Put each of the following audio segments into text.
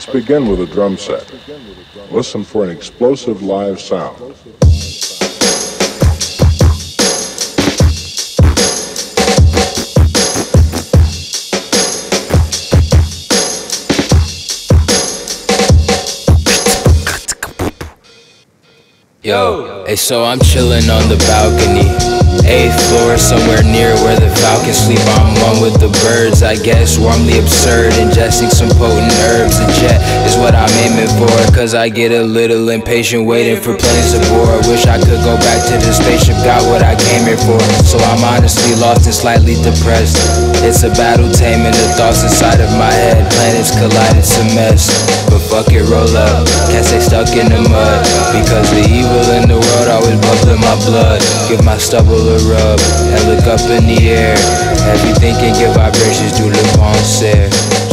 Let's begin with a drum set. Listen for an explosive live sound. Yo, hey, so I'm chilling on the balcony. Eighth floor, somewhere near where the falcons sleep. I'm one with the birds, I guess. Warmly absurd, ingesting some potent herbs. The jet is what I'm aiming for, cause I get a little impatient waiting for planes to board. Wish I could go back to the spaceship, got what I came here for. So I'm honestly lost and slightly depressed. It's a battle taming the thoughts inside of my head. Planets collide, it's a mess. But fuck it, roll up. Can't stay stuck in the mud, because the evil in the world always bubbling my blood. Give my stubble a and look up in the air. Everything can get vibrations, do le pensée. Cheers.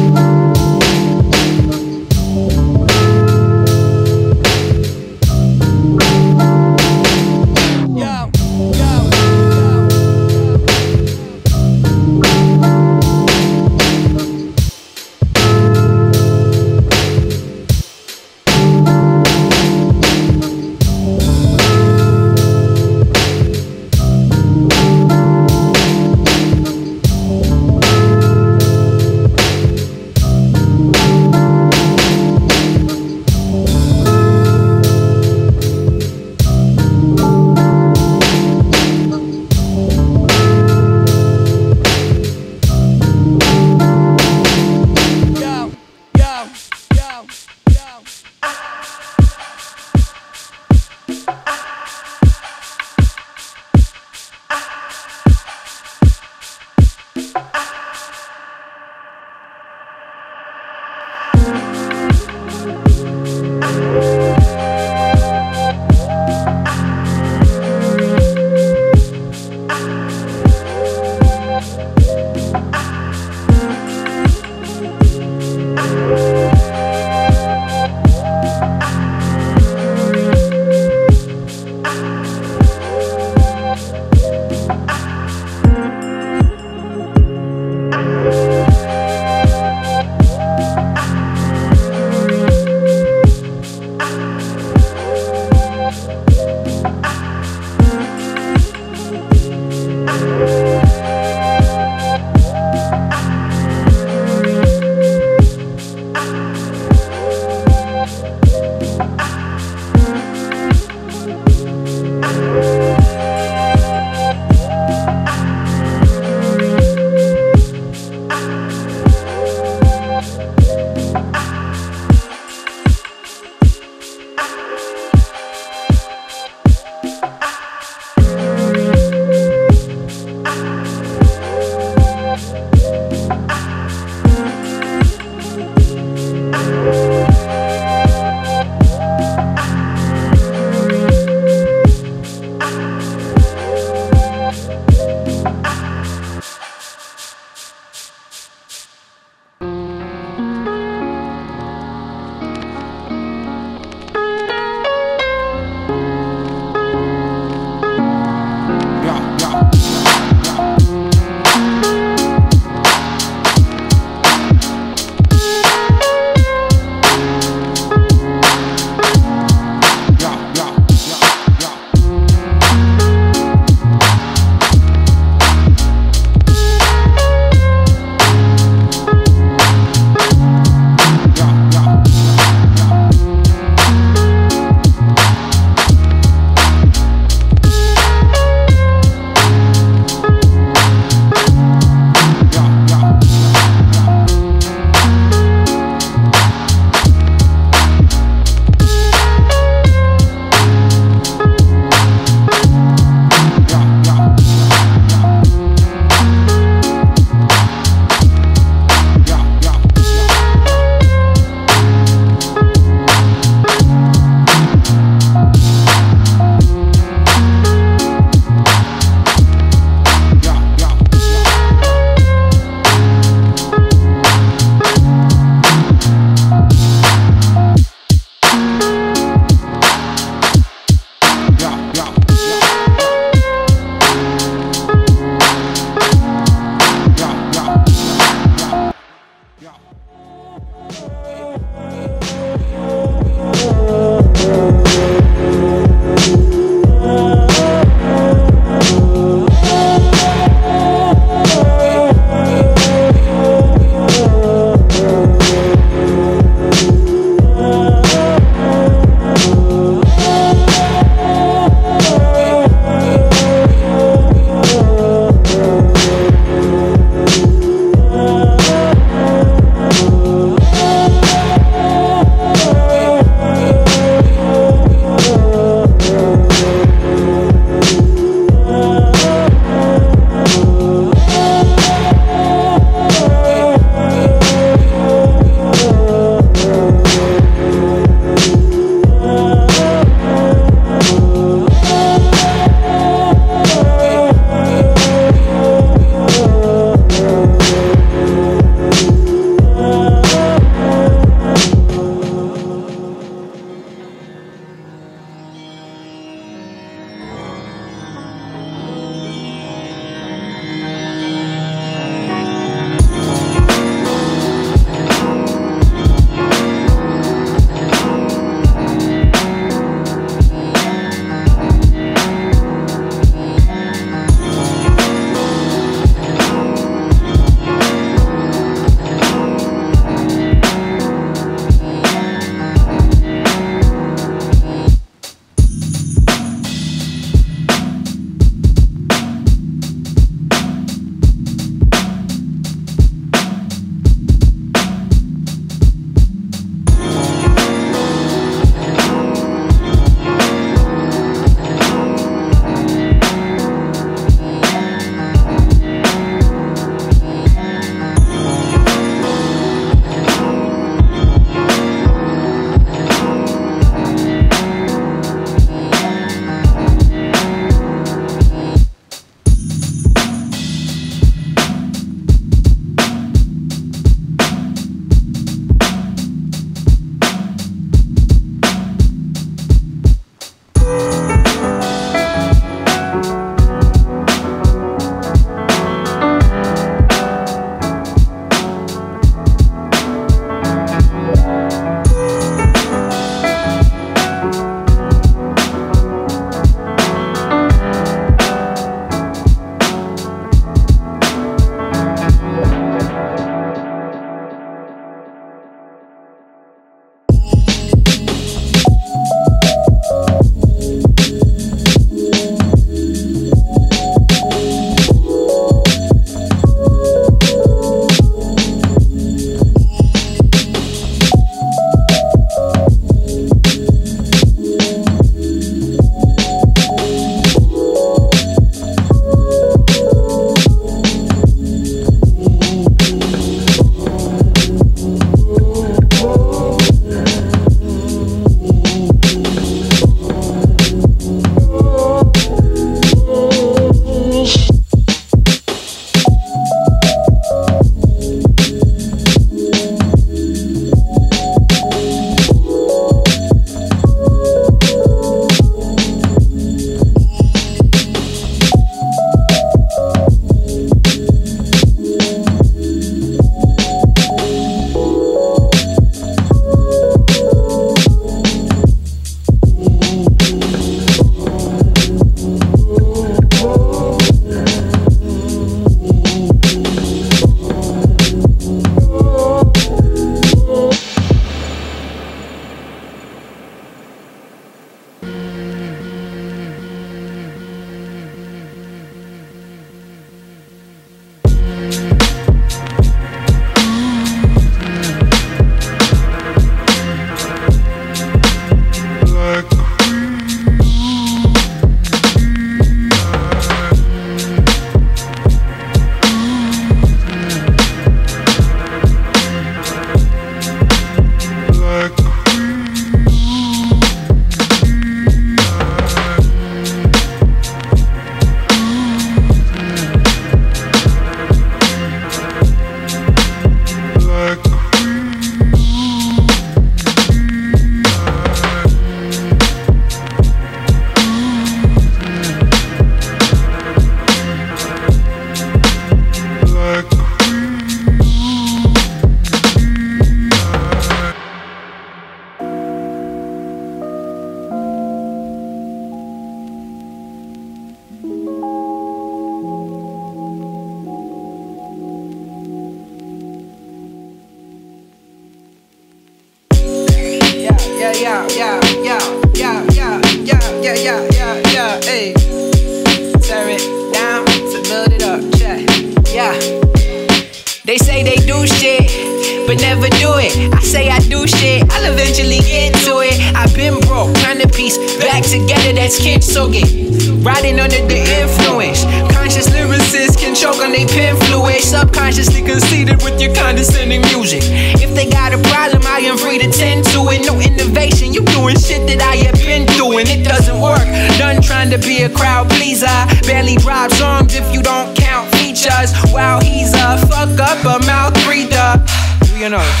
Doing. It doesn't work. Done trying to be a crowd pleaser. Barely drop songs if you don't count features. Wow, he's a fuck up a mouth breather. Do you know?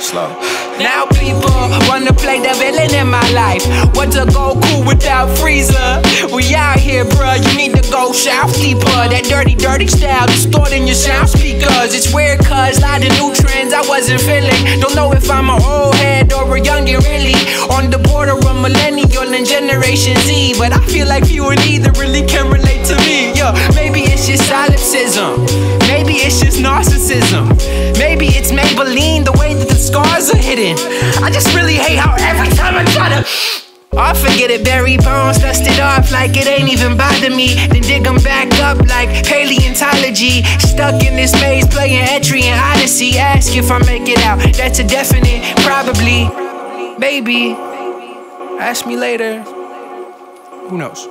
Slow. Now people wanna play the villain in my life. What's a Goku without Frieza? We out here, bruh. You need to go south deeper. That dirty, dirty style distorting your sound speakers. It's weird, cuz lot of new trends I wasn't feeling. Don't know if I'm an old head or a youngin' really. On the border of millennial and Generation Z. But I feel like few and either really can relate to me. Yeah, maybe it's just solipsism. Maybe it's just narcissism. Maybe it's Maybelline, the way that the scars are hidden. I just really hate how every time I try to. I forget it, bury bones, dust it off like it ain't even bother me. Then dig them back up like paleontology. Stuck in this maze, playing Atari and Odyssey. Ask if I make it out, that's a definite, probably. Maybe. Ask me later. Who knows?